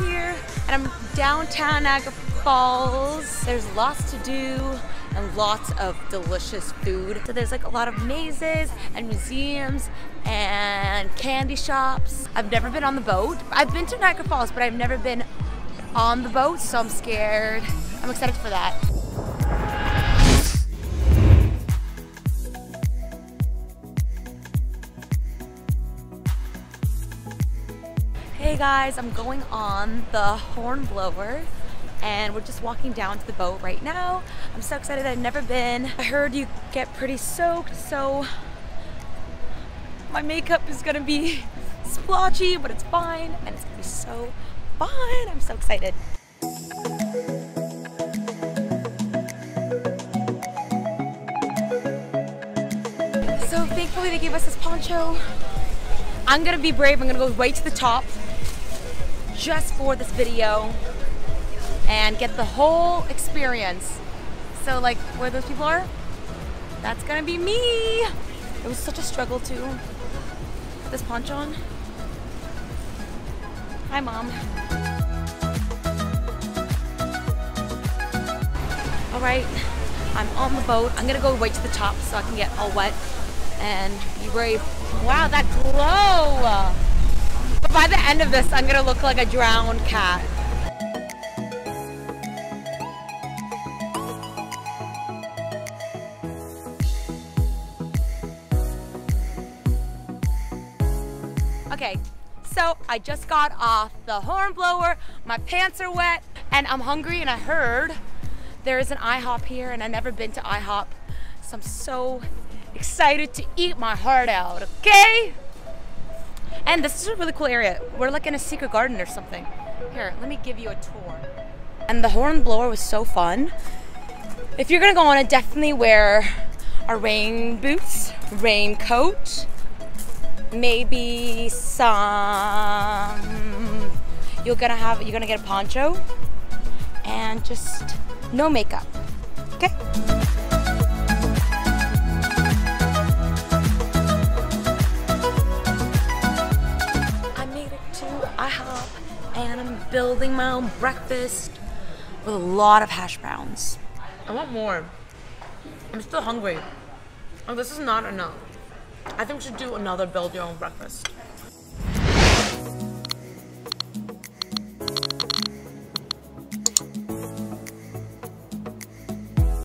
here and I'm downtown Niagara Falls. There's lots to do and lots of delicious food. So there's like a lot of mazes and museums and candy shops. I've never been on the boat. I've been to Niagara Falls, but I've never been on the boat, so I'm scared. I'm excited for that. Hey guys, I'm going on the Hornblower and we're just walking down to the boat right now. I'm so excited I've never been. I heard you get pretty soaked, so my makeup is gonna be splotchy, but it's fine, and it's gonna be so fun. I'm so excited. So thankfully they gave us this poncho. I'm gonna be brave, I'm gonna go way to the top just for this video and get the whole experience. So like where those people are, that's gonna be me. It was such a struggle to put this poncho on. Hi mom. All right, I'm on the boat. I'm gonna go right to the top so I can get all wet and be brave. Wow, that glow! But by the end of this, I'm gonna look like a drowned cat. Okay, so I just got off the Hornblower, my pants are wet, and I'm hungry and I heard there is an IHOP here and I've never been to IHOP. So I'm so excited to eat my heart out, okay? And this is a really cool area. We're like in a secret garden or something. Here, let me give you a tour. And the Hornblower was so fun. If you're gonna go on it, definitely wear a rain boots, raincoat, maybe some you're gonna have you're gonna get a poncho and just no makeup okay And I'm building my own breakfast with a lot of hash browns. I want more. I'm still hungry. Oh this is not enough. I think we should do another build your own breakfast